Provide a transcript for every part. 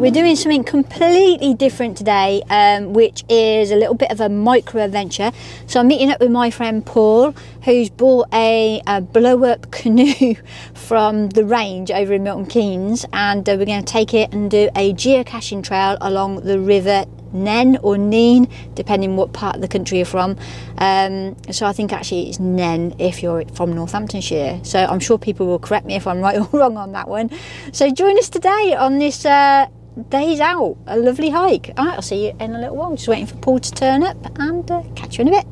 we're doing something completely different today, um, which is a little bit of a micro adventure. So I'm meeting up with my friend Paul, who's bought a, a blow up canoe from the range over in Milton Keynes, and uh, we're going to take it and do a geocaching trail along the River Nen or Neen, depending what part of the country you're from. Um, so I think actually it's Nen if you're from Northamptonshire. So I'm sure people will correct me if I'm right or wrong on that one. So join us today on this uh, days out, a lovely hike. All right, I'll see you in a little while. Just waiting for Paul to turn up and uh, catch you in a bit.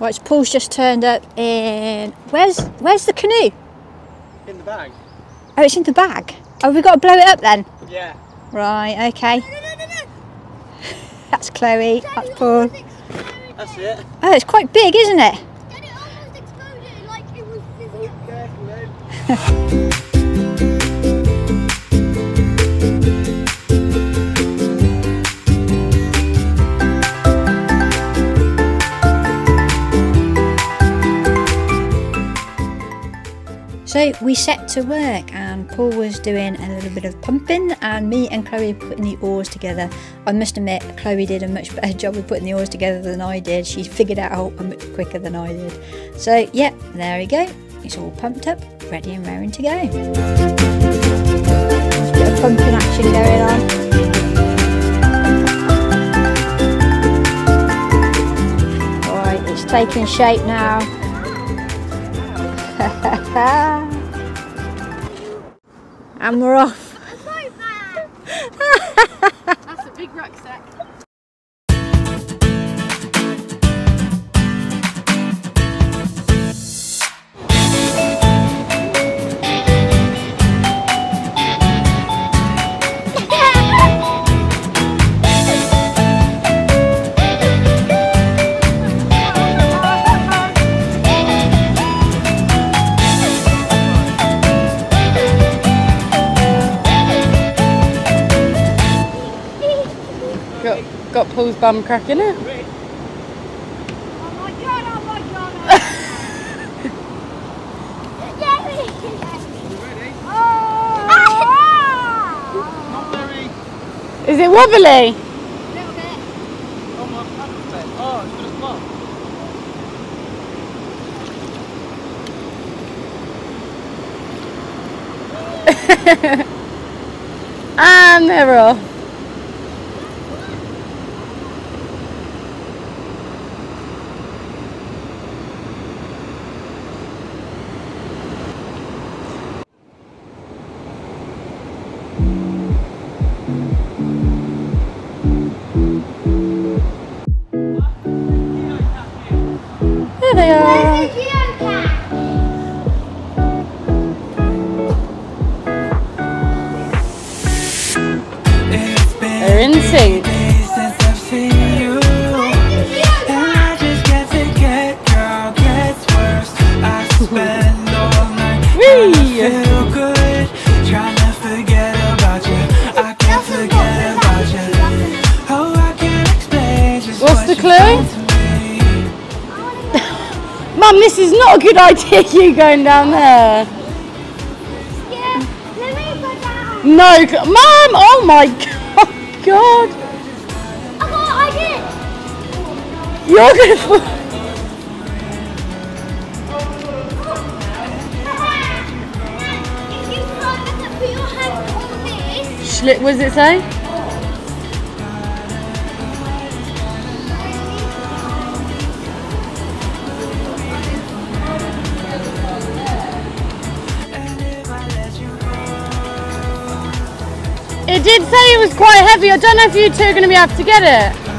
Right, Paul's just turned up in. Where's Where's the canoe? In the bag? Oh, it's in the bag. Oh, we've got to blow it up then. Yeah. Right, okay. That's Chloe. That's Paul. That's it. Oh, it's quite big, isn't it? Dad, it almost exploded like it was We set to work, and Paul was doing a little bit of pumping, and me and Chloe putting the oars together. I must admit, Chloe did a much better job of putting the oars together than I did. She figured it out much quicker than I did. So, yeah, there we go. It's all pumped up, ready and raring to go. Bit of pumping action going on. Alright, it's taking shape now. and we're off. That's a big rucksack. Got, got Paul's bum crack in it. Oh my god, oh my god. Oh yeah, it is. Oh. Not very. Is it wobbly? Little bit. Oh, my paddle's dead. Oh, it's gonna flop. And they're off. Mum, this is not a good idea, you going down there. Yeah, let me go down. No, Mum! Oh my god! I got I did. You're fall. On this, Schli- what does it say? Did say it was quite heavy. I don't know if you two are going to be able to get it. Don't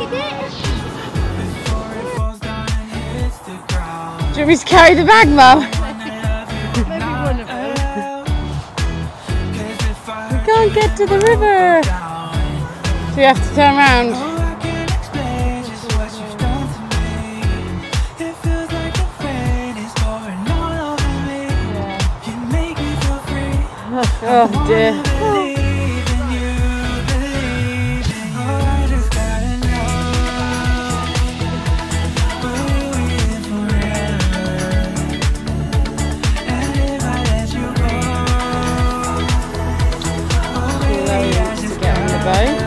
it. Do you want me to carry the bag, Mum? I Can't get to the river. So you have to turn around. Oh, here forever?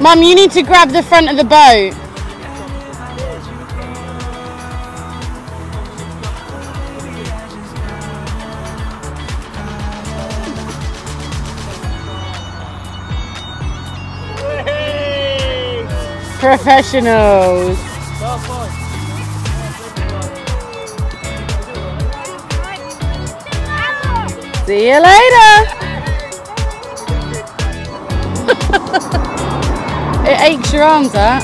Mum, you need to grab the front of the boat. Professionals. See you later. it aches your arms out.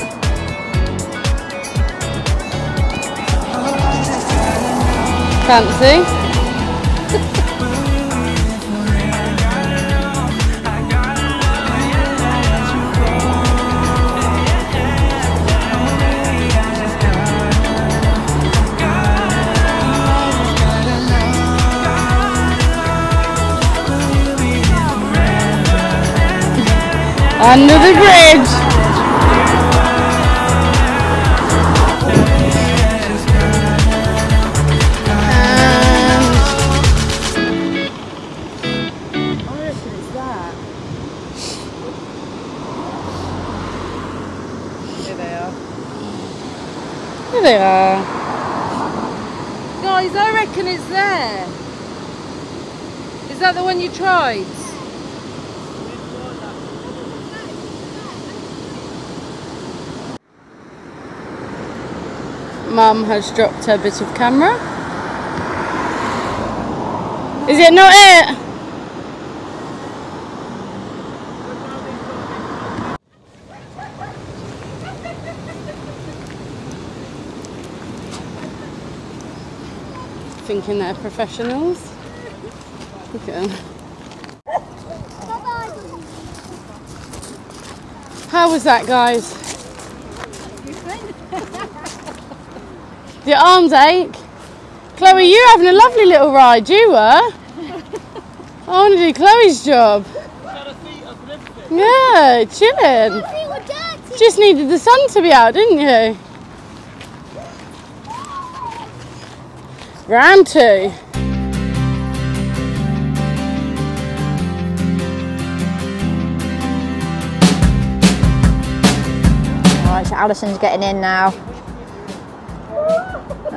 Fancy? Under the bridge. Here they are. Here they are. Guys, I reckon it's there. Is that the one you tried? Mum has dropped her bit of camera. Is it not it? Thinking they're professionals. Them. How was that, guys? Your arms ache. Chloe, you're having a lovely little ride. You were. I want to do Chloe's job. Yeah, chilling. Feet were dirty. Just needed the sun to be out, didn't you? Round two. Right, so Alison's getting in now.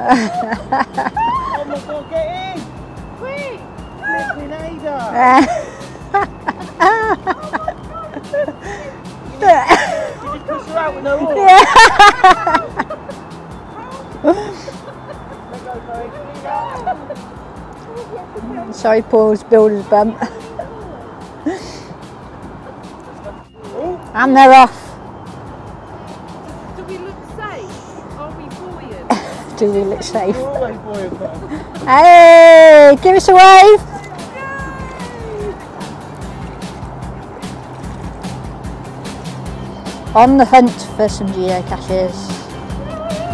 Oh my god, get in! Oar? Sorry, Paul's builder's bump. and they're off. Do we look safe? Hey, give us a wave. On the hunt for some geocaches.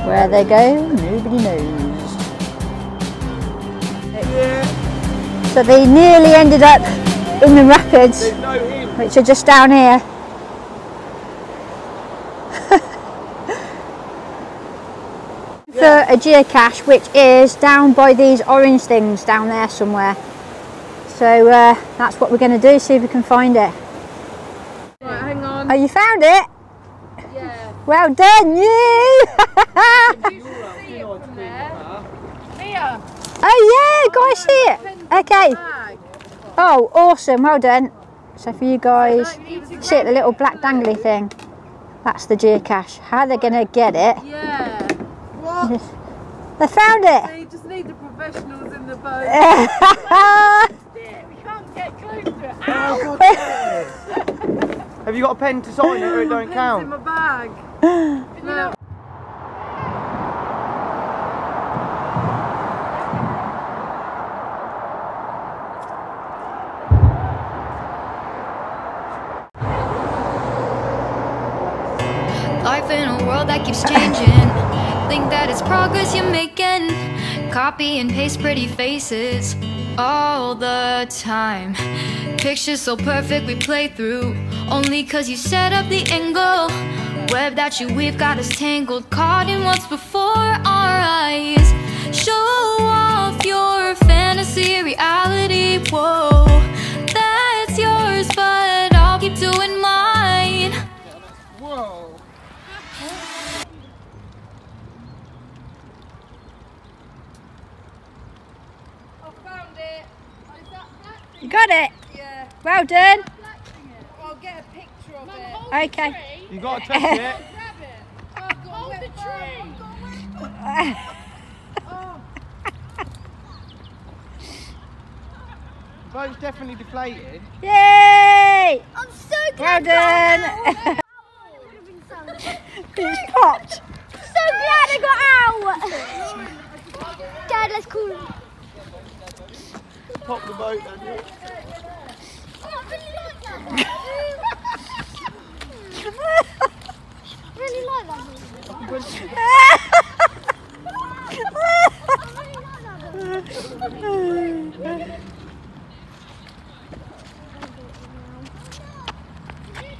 Where they go, nobody knows. So they nearly ended up in the rapids, which are just down here. for a geocache, which is down by these orange things down there somewhere. So uh, that's what we're going to do, see if we can find it. Right, hang on. Oh, you found it? Yeah. Well done, you! You should it from there. Mia, oh yeah, guys, see it. Okay. Oh, awesome, well done. So for you guys, Don't need to see it, the little black dangly thing. That's the geocache. How are they're going to get it? Yeah. What? They found it. They just need the professionals in the boat. we can't get close to it. Oh, Have you got a pen to sign it or it don't It's in count? my bag. No. Life in a world world that keeps changing. It's progress you're making. Copy and paste pretty faces all the time. Pictures so perfect we play through. Only cause you set up the angle. Web that you weave got us tangled. Caught in what's before our eyes. Show off your fantasy reality. Whoa, You got it. Yeah. Well done. I'll get a picture of it. Okay. You got to touch it. Grab it. Hold the tree. Boat's definitely deflated. Yay! I'm so Well glad. done. it's popped. so glad I got out. Dad, let's call him. Pop the boat, Daniel. Oh, I really like that. really like that movie. I really like that movie.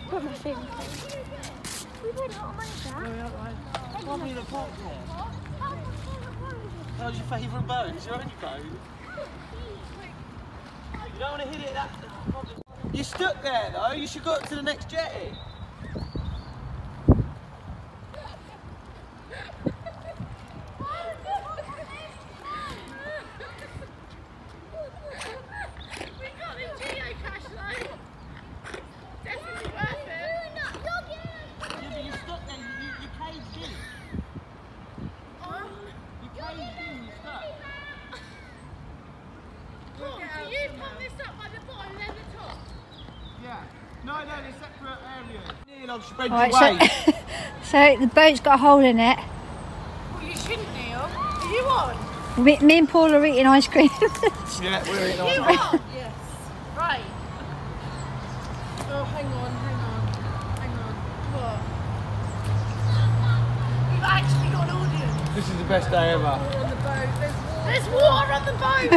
Put my finger. We paid a lot of money for that. Pop me the popcorn. That was your favourite boat. It's your only boat. You don't want to hit it. You're stuck there though. You should go up to the next jetty. Yeah, but you're stuck there. You, you, you caged in. You caged in. You're stuck. Yeah. No, no, they're separate areas. Neil, I've spread Right, your so, weight. so the boat's got a hole in it. Well, you shouldn't, Neil. Are you on? Me, me and Paul are eating ice cream. yeah, we're in You are? yes. Right. Oh, hang on, hang on. Hang on. What? You've actually got an audience This is the best day ever. on the boat. There's, there's water on the boat.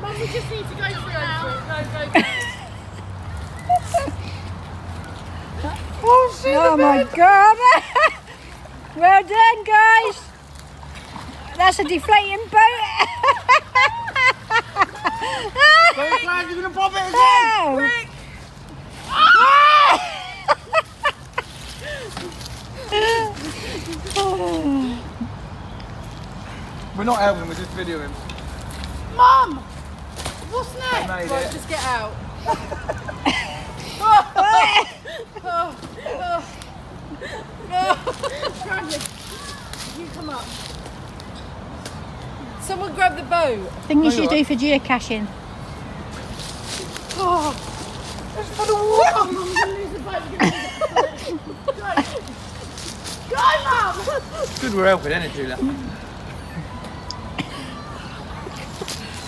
Mum, we just need to go for it now. Go, go, go. oh my god! well done, guys. That's a deflating boat. Don't flag, you're gonna pop it again! We're not helping, we're just videoing. Mum! What's next? made right, it. just get out. Oh, Bradley, oh, you come up. Someone grab the boat. Thing you should do for geocaching. Go, Mum! It's good we're helping, isn't it, Julia?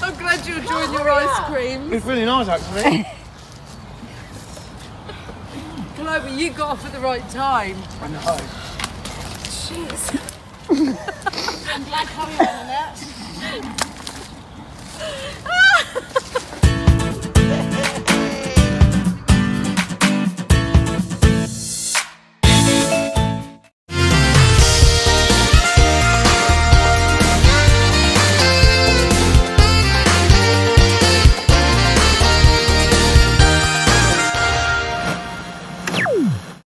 I'm glad you enjoyed your ice cream. It's really nice, actually. Chloe, you got off at the right time. I know. I'm glad Chloe went on it.